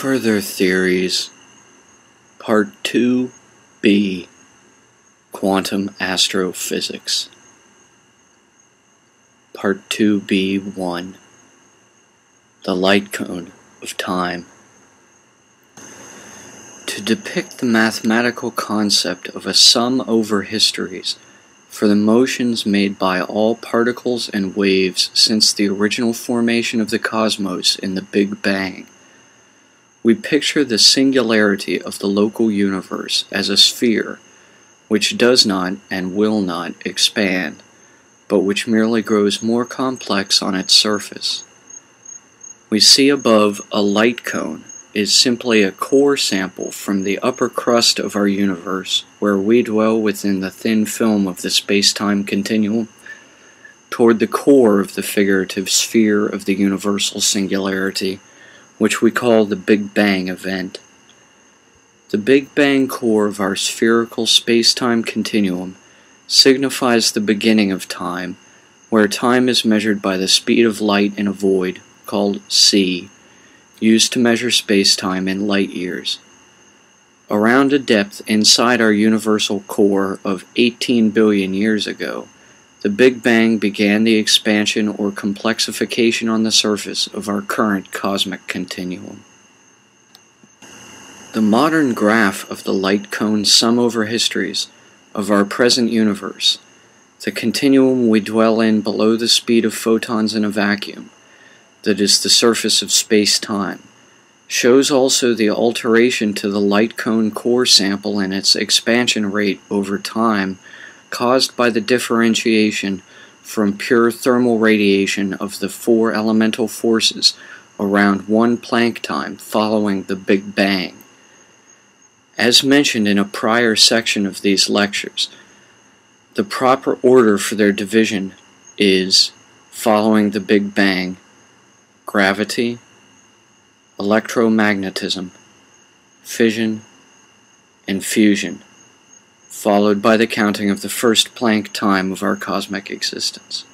Further Theories Part 2b Quantum Astrophysics. Part 2b1 The Light Cone of Time. To depict the mathematical concept of a sum over histories for the motions made by all particles and waves since the original formation of the cosmos in the Big Bang we picture the singularity of the local universe as a sphere which does not and will not expand, but which merely grows more complex on its surface. We see above a light cone is simply a core sample from the upper crust of our universe, where we dwell within the thin film of the space-time continuum, toward the core of the figurative sphere of the universal singularity, which we call the Big Bang event. The Big Bang core of our spherical space-time continuum signifies the beginning of time, where time is measured by the speed of light in a void, called c, used to measure space-time in light years. Around a depth inside our universal core of 18 billion years ago, the Big Bang began the expansion or complexification on the surface of our current cosmic continuum. The modern graph of the light cone sum over histories of our present universe, the continuum we dwell in below the speed of photons in a vacuum, that is the surface of space-time, shows also the alteration to the light cone core sample and its expansion rate over time caused by the differentiation from pure thermal radiation of the four elemental forces around one Planck time following the Big Bang. As mentioned in a prior section of these lectures, the proper order for their division is, following the Big Bang, gravity, electromagnetism, fission, and fusion followed by the counting of the first Planck time of our cosmic existence.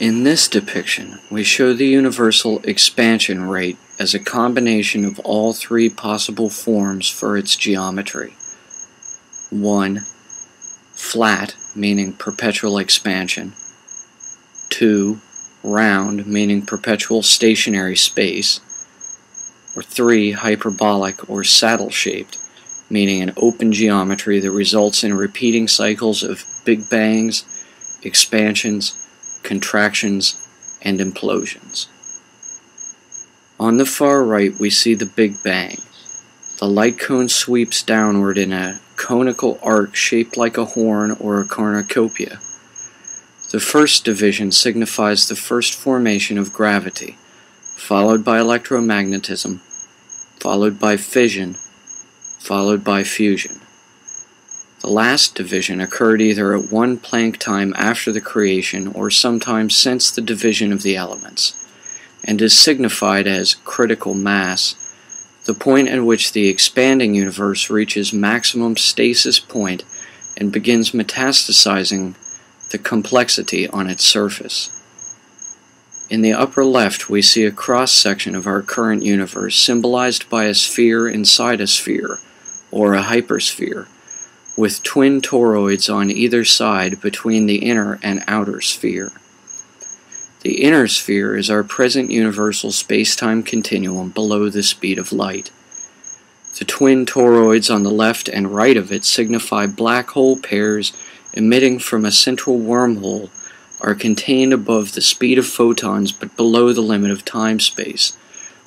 In this depiction, we show the universal expansion rate as a combination of all three possible forms for its geometry. 1. Flat, meaning perpetual expansion. 2. Round, meaning perpetual stationary space. Or 3. Hyperbolic or saddle-shaped, meaning an open geometry that results in repeating cycles of big bangs, expansions, contractions, and implosions. On the far right, we see the Big Bang. The light cone sweeps downward in a conical arc shaped like a horn or a cornucopia. The first division signifies the first formation of gravity, followed by electromagnetism, followed by fission, followed by fusion. The last division occurred either at one Planck time after the creation or sometime since the division of the elements, and is signified as critical mass, the point at which the expanding universe reaches maximum stasis point and begins metastasizing the complexity on its surface. In the upper left, we see a cross section of our current universe symbolized by a sphere inside a sphere or a hypersphere, with twin toroids on either side between the inner and outer sphere. The inner sphere is our present universal space-time continuum below the speed of light. The twin toroids on the left and right of it signify black hole pairs emitting from a central wormhole are contained above the speed of photons but below the limit of time-space,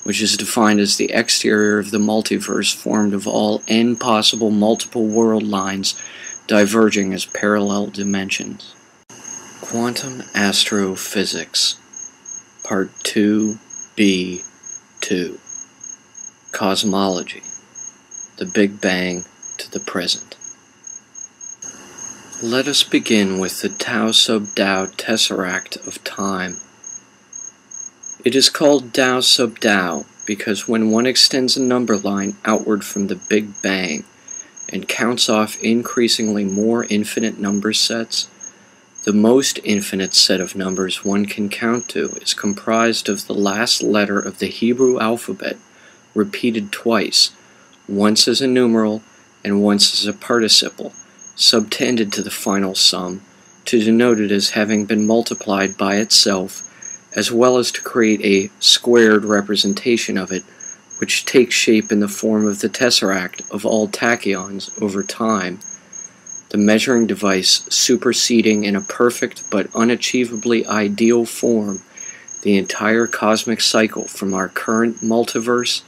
which is defined as the exterior of the multiverse formed of all n possible multiple world lines diverging as parallel dimensions. Quantum Astrophysics Part 2b 2 Cosmology The Big Bang to the Present. Let us begin with the tau sub tau tesseract of time it is called Tau sub tau because when one extends a number line outward from the Big Bang and counts off increasingly more infinite number sets, The most infinite set of numbers one can count to is comprised of the last letter of the Hebrew alphabet repeated twice, once as a numeral and once as a participle, subtended to the final sum to denote it as having been multiplied by itself, as well as to create a squared representation of it, which takes shape in the form of the tesseract of all tachyons over time, the measuring device superseding in a perfect but unachievably ideal form the entire cosmic cycle from our current multiverse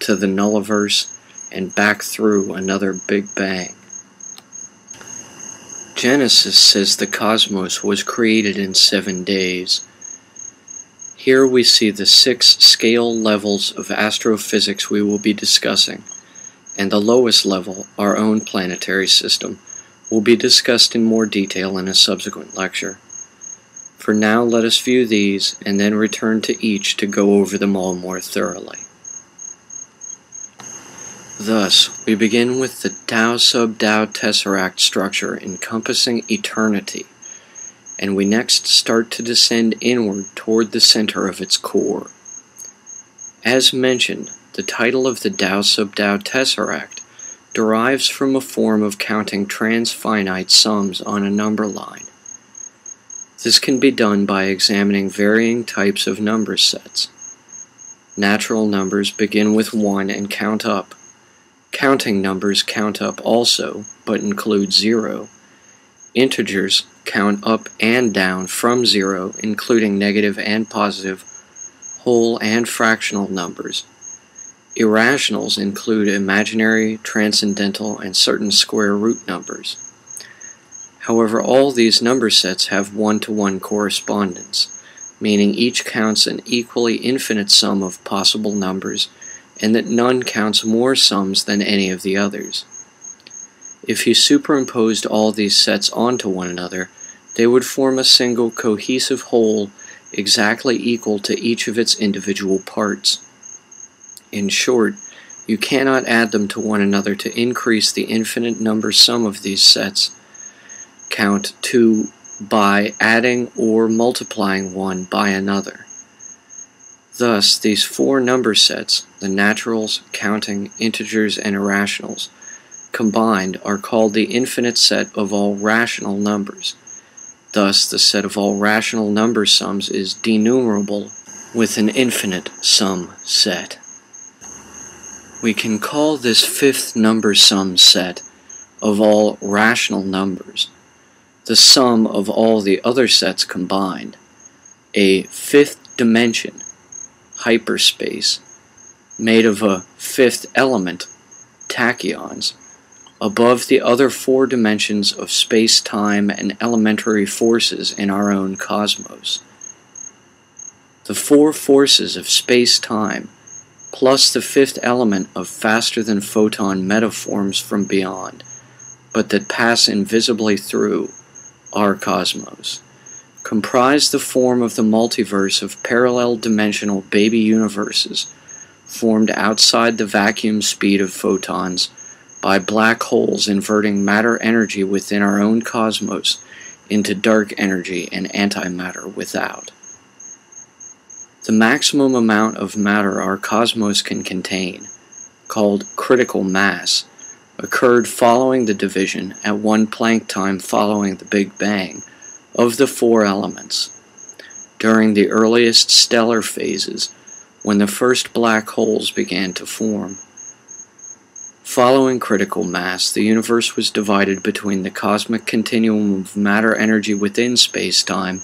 to the nulliverse and back through another Big Bang. Genesis says the cosmos was created in seven days. Here we see the six scale levels of astrophysics we will be discussing, and the lowest level, our own planetary system, will be discussed in more detail in a subsequent lecture. For now, let us view these and then return to each to go over them all more thoroughly. Thus, we begin with the Tau sub Tau tesseract structure encompassing eternity, and we next start to descend inward toward the center of its core. As mentioned, the title of the Tau sub Tau tesseract derives from a form of counting transfinite sums on a number line. This can be done by examining varying types of number sets. Natural numbers begin with 1 and count up Counting numbers count up also, but include zero. Integers count up and down from zero, including negative and positive, whole and fractional numbers. Irrationals include imaginary, transcendental, and certain square root numbers. However, all these number sets have one-to-one -one correspondence, meaning each counts an equally infinite sum of possible numbers and that none counts more sums than any of the others. If you superimposed all these sets onto one another, they would form a single cohesive whole exactly equal to each of its individual parts. In short, you cannot add them to one another to increase the infinite number sum of these sets. Count 2 by adding or multiplying one by another. Thus, these four number sets, the naturals, counting, integers, and irrationals, combined are called the infinite set of all rational numbers. Thus, the set of all rational number sums is denumerable with an infinite sum set. We can call this fifth number sum set of all rational numbers the sum of all the other sets combined, a fifth dimension hyperspace made of a fifth element, tachyons, above the other four dimensions of space-time and elementary forces in our own cosmos. The four forces of space-time, plus the fifth element of faster-than-photon metaforms from beyond, but that pass invisibly through our cosmos comprise the form of the multiverse of parallel dimensional baby universes formed outside the vacuum speed of photons by black holes inverting matter energy within our own cosmos into dark energy and antimatter without. The maximum amount of matter our cosmos can contain, called critical mass, occurred following the division at one Planck time following the Big Bang of the four elements. During the earliest stellar phases, when the first black holes began to form. Following critical mass, the universe was divided between the cosmic continuum of matter energy within space-time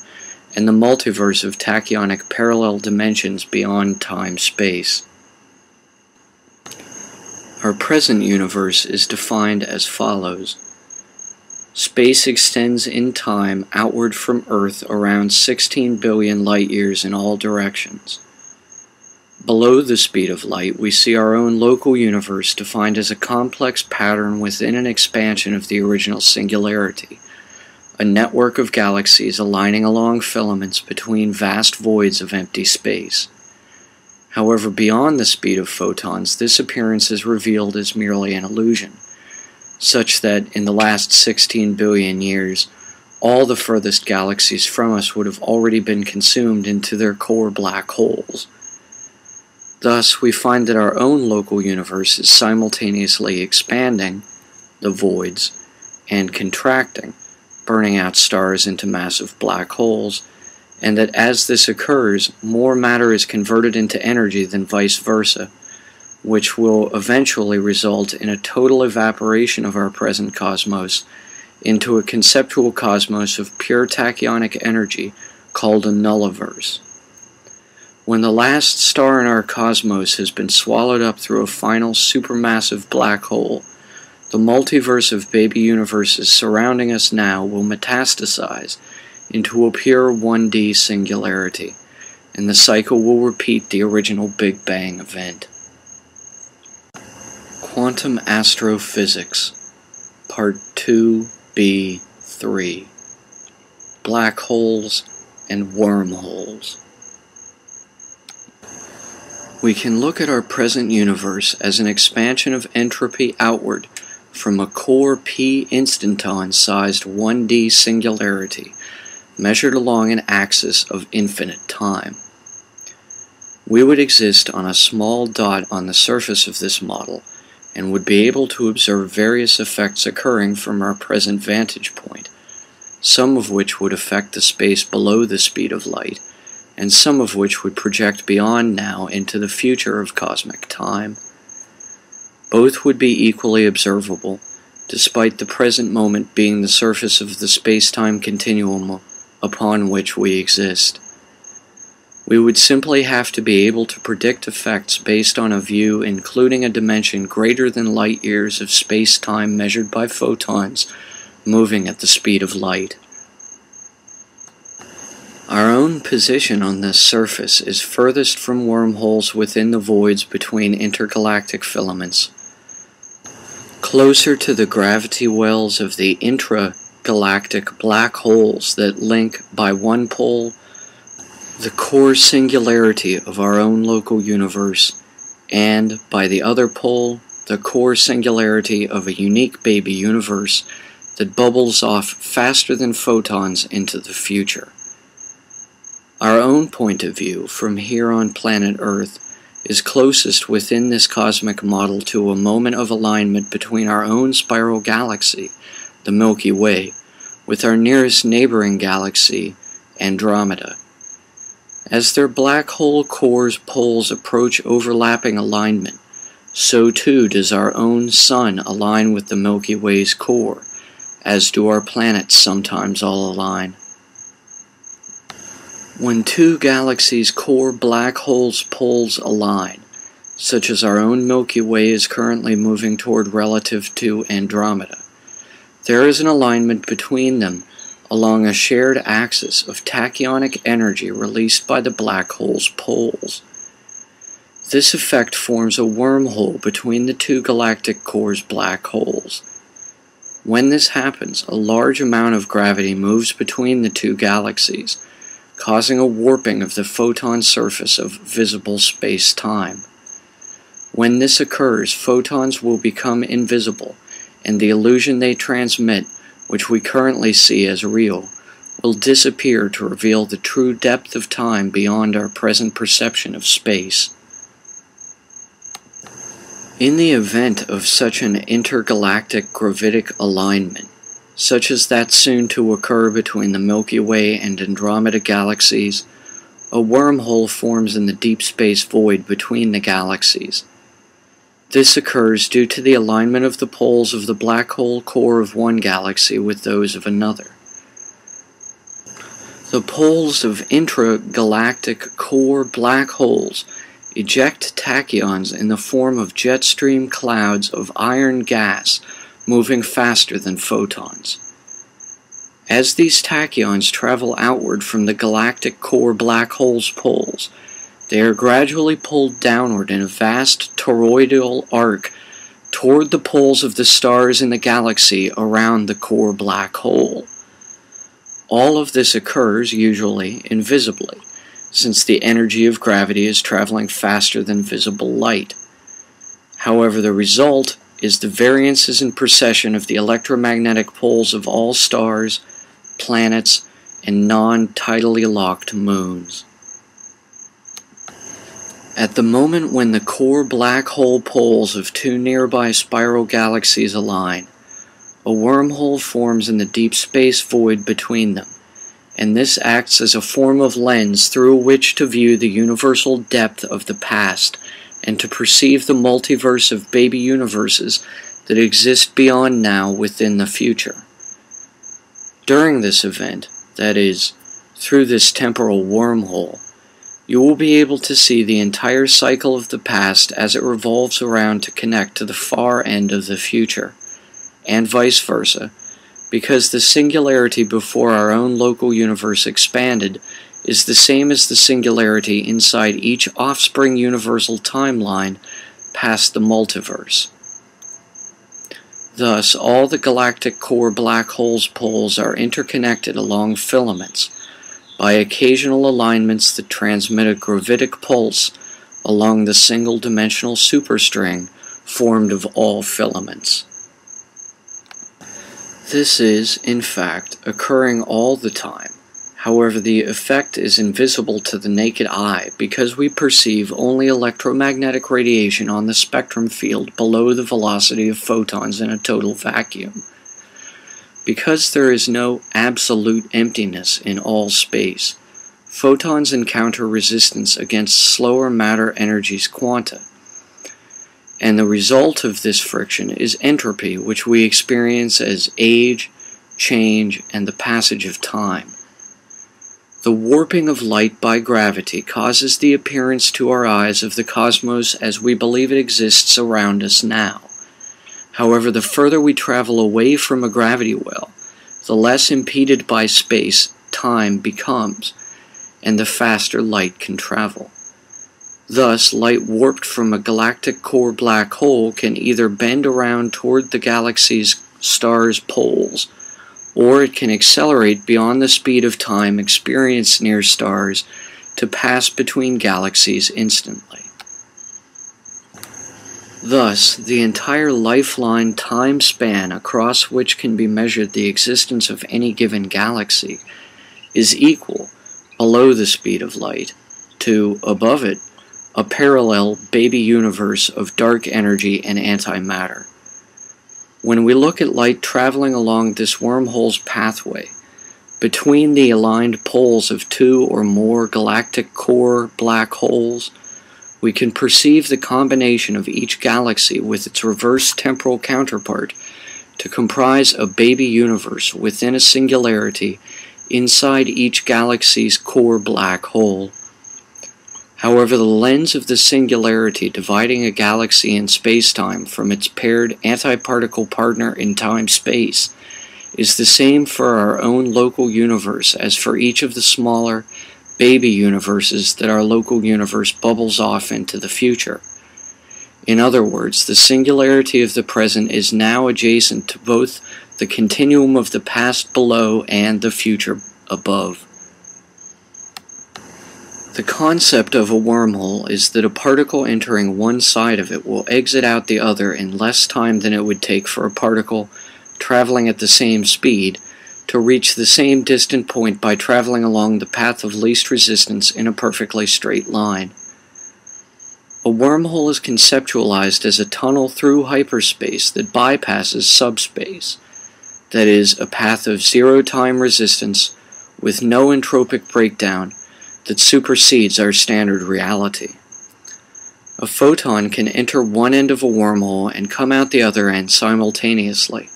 and the multiverse of tachyonic parallel dimensions beyond time-space. Our present universe is defined as follows. Space extends in time outward from Earth around 16 billion light years in all directions. Below the speed of light, we see our own local universe defined as a complex pattern within an expansion of the original singularity, a network of galaxies aligning along filaments between vast voids of empty space. However, beyond the speed of photons, this appearance is revealed as merely an illusion such that in the last 16 billion years, all the furthest galaxies from us would have already been consumed into their core black holes. Thus, we find that our own local universe is simultaneously expanding, the voids, and contracting, burning out stars into massive black holes, and that as this occurs, more matter is converted into energy than vice versa, which will eventually result in a total evaporation of our present cosmos into a conceptual cosmos of pure tachyonic energy called a nulliverse. When the last star in our cosmos has been swallowed up through a final supermassive black hole, the multiverse of baby universes surrounding us now will metastasize into a pure 1D singularity, and the cycle will repeat the original Big Bang event. Quantum Astrophysics, Part 2b3 Black Holes and Wormholes. We can look at our present universe as an expansion of entropy outward from a core p instanton sized 1D singularity measured along an axis of infinite time. We would exist on a small dot on the surface of this model and would be able to observe various effects occurring from our present vantage point, some of which would affect the space below the speed of light, and some of which would project beyond now into the future of cosmic time. Both would be equally observable, despite the present moment being the surface of the space-time continuum upon which we exist. We would simply have to be able to predict effects based on a view including a dimension greater than light years of space-time measured by photons moving at the speed of light. Our own position on this surface is furthest from wormholes within the voids between intergalactic filaments. Closer to the gravity wells of the intragalactic black holes that link by one pole the core singularity of our own local universe, and, by the other pole, the core singularity of a unique baby universe that bubbles off faster than photons into the future. Our own point of view from here on planet Earth is closest within this cosmic model to a moment of alignment between our own spiral galaxy, the Milky Way, with our nearest neighboring galaxy, Andromeda. As their black hole core's poles approach overlapping alignment, so too does our own Sun align with the Milky Way's core, as do our planets sometimes all align. When two galaxies' core black holes' poles align, such as our own Milky Way is currently moving toward relative to Andromeda, there is an alignment between them along a shared axis of tachyonic energy released by the black hole's poles. This effect forms a wormhole between the two galactic core's black holes. When this happens, a large amount of gravity moves between the two galaxies, causing a warping of the photon surface of visible space-time. When this occurs, photons will become invisible, and the illusion they transmit which we currently see as real, will disappear to reveal the true depth of time beyond our present perception of space. In the event of such an intergalactic gravitic alignment, such as that soon to occur between the Milky Way and Andromeda galaxies, a wormhole forms in the deep space void between the galaxies this occurs due to the alignment of the poles of the black hole core of one galaxy with those of another. The poles of intragalactic core black holes eject tachyons in the form of jet stream clouds of iron gas moving faster than photons. As these tachyons travel outward from the galactic core black hole's poles, they are gradually pulled downward in a vast toroidal arc toward the poles of the stars in the galaxy around the core black hole. All of this occurs, usually, invisibly, since the energy of gravity is traveling faster than visible light. However, the result is the variances in precession of the electromagnetic poles of all stars, planets, and non-tidally locked moons. At the moment when the core black hole poles of two nearby spiral galaxies align, a wormhole forms in the deep space void between them, and this acts as a form of lens through which to view the universal depth of the past and to perceive the multiverse of baby universes that exist beyond now within the future. During this event, that is, through this temporal wormhole, you will be able to see the entire cycle of the past as it revolves around to connect to the far end of the future, and vice versa, because the singularity before our own local universe expanded is the same as the singularity inside each offspring universal timeline past the multiverse. Thus, all the galactic core black holes poles are interconnected along filaments by occasional alignments that transmit a gravitic pulse along the single-dimensional superstring formed of all filaments. This is, in fact, occurring all the time. However, the effect is invisible to the naked eye because we perceive only electromagnetic radiation on the spectrum field below the velocity of photons in a total vacuum. Because there is no absolute emptiness in all space, photons encounter resistance against slower matter energies quanta. And the result of this friction is entropy, which we experience as age, change, and the passage of time. The warping of light by gravity causes the appearance to our eyes of the cosmos as we believe it exists around us now. However, the further we travel away from a gravity well, the less impeded by space time becomes, and the faster light can travel. Thus, light warped from a galactic core black hole can either bend around toward the galaxy's star's poles, or it can accelerate beyond the speed of time experienced near stars to pass between galaxies instantly. Thus, the entire lifeline time span across which can be measured the existence of any given galaxy is equal, below the speed of light, to, above it, a parallel baby universe of dark energy and antimatter. When we look at light traveling along this wormhole's pathway, between the aligned poles of two or more galactic core black holes, we can perceive the combination of each galaxy with its reverse temporal counterpart to comprise a baby universe within a singularity inside each galaxy's core black hole. However, the lens of the singularity dividing a galaxy in spacetime from its paired antiparticle partner in time-space is the same for our own local universe as for each of the smaller, baby universes that our local universe bubbles off into the future. In other words, the singularity of the present is now adjacent to both the continuum of the past below and the future above. The concept of a wormhole is that a particle entering one side of it will exit out the other in less time than it would take for a particle traveling at the same speed to reach the same distant point by traveling along the path of least resistance in a perfectly straight line. A wormhole is conceptualized as a tunnel through hyperspace that bypasses subspace, that is, a path of zero time resistance with no entropic breakdown that supersedes our standard reality. A photon can enter one end of a wormhole and come out the other end simultaneously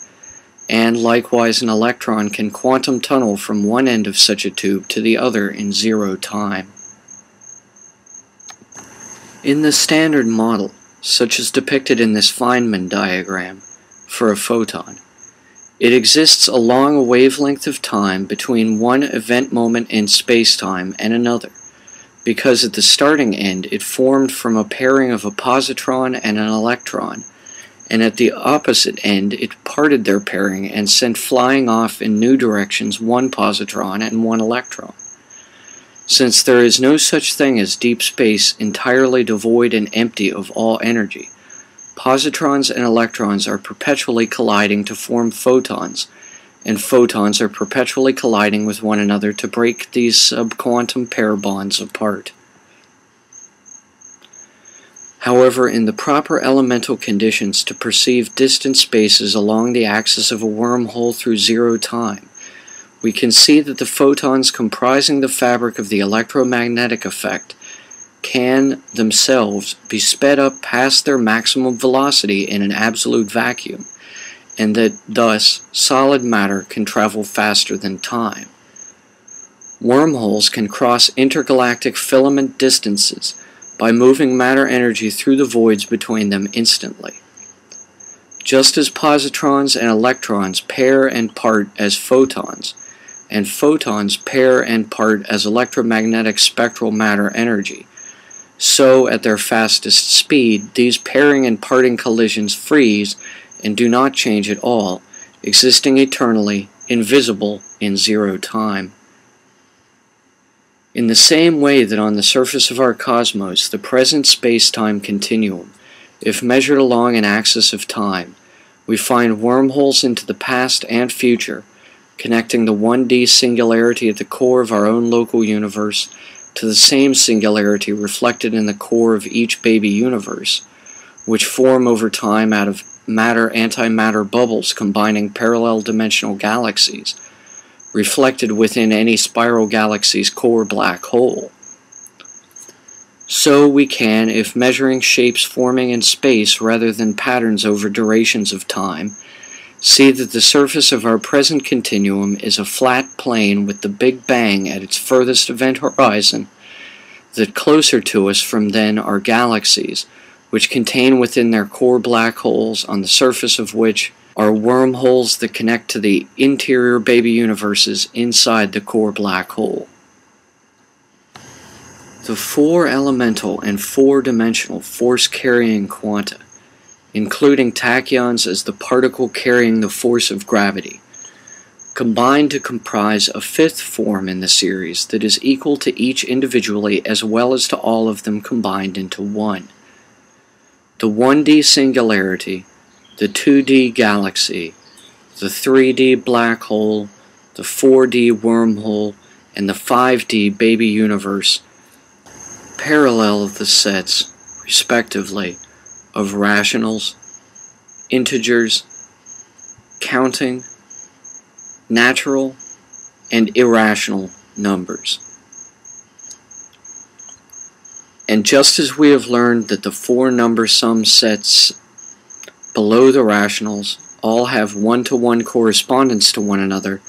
and likewise an electron can quantum tunnel from one end of such a tube to the other in zero time. In the standard model, such as depicted in this Feynman diagram, for a photon, it exists along a wavelength of time between one event moment in spacetime and another, because at the starting end it formed from a pairing of a positron and an electron, and at the opposite end it parted their pairing and sent flying off in new directions one positron and one electron. Since there is no such thing as deep space entirely devoid and empty of all energy, positrons and electrons are perpetually colliding to form photons, and photons are perpetually colliding with one another to break these subquantum pair bonds apart. However, in the proper elemental conditions to perceive distant spaces along the axis of a wormhole through zero time, we can see that the photons comprising the fabric of the electromagnetic effect can themselves be sped up past their maximum velocity in an absolute vacuum, and that thus solid matter can travel faster than time. Wormholes can cross intergalactic filament distances by moving matter energy through the voids between them instantly. Just as positrons and electrons pair and part as photons, and photons pair and part as electromagnetic spectral matter energy, so at their fastest speed, these pairing and parting collisions freeze and do not change at all, existing eternally, invisible in zero time. In the same way that on the surface of our cosmos, the present space-time continuum, if measured along an axis of time, we find wormholes into the past and future, connecting the 1D singularity at the core of our own local universe to the same singularity reflected in the core of each baby universe, which form over time out of matter-antimatter bubbles combining parallel dimensional galaxies, reflected within any spiral galaxy's core black hole. So we can, if measuring shapes forming in space rather than patterns over durations of time, see that the surface of our present continuum is a flat plane with the Big Bang at its furthest event horizon, that closer to us from then are galaxies, which contain within their core black holes on the surface of which are wormholes that connect to the interior baby universes inside the core black hole. The four elemental and four dimensional force carrying quanta, including tachyons as the particle carrying the force of gravity, combine to comprise a fifth form in the series that is equal to each individually as well as to all of them combined into one. The 1D singularity the 2D galaxy, the 3D black hole, the 4D wormhole, and the 5D baby universe parallel the sets, respectively, of rationals, integers, counting, natural, and irrational numbers. And just as we have learned that the four number sum sets below the rationals all have one-to-one correspondence to one another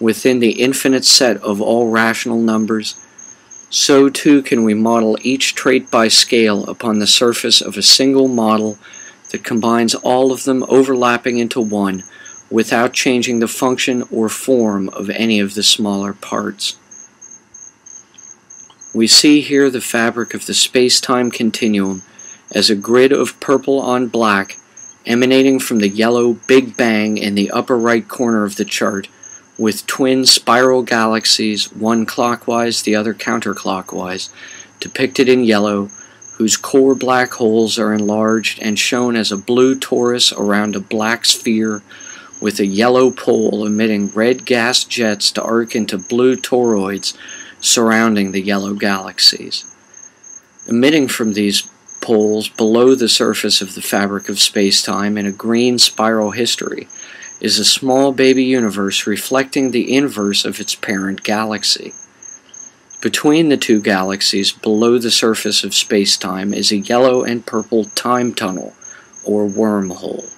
within the infinite set of all rational numbers, so too can we model each trait by scale upon the surface of a single model that combines all of them overlapping into one without changing the function or form of any of the smaller parts. We see here the fabric of the space-time continuum as a grid of purple on black emanating from the yellow Big Bang in the upper right corner of the chart, with twin spiral galaxies, one clockwise, the other counterclockwise, depicted in yellow, whose core black holes are enlarged and shown as a blue torus around a black sphere with a yellow pole emitting red gas jets to arc into blue toroids surrounding the yellow galaxies. Emitting from these poles below the surface of the fabric of space-time in a green spiral history is a small baby universe reflecting the inverse of its parent galaxy. Between the two galaxies below the surface of space-time is a yellow and purple time tunnel, or wormhole.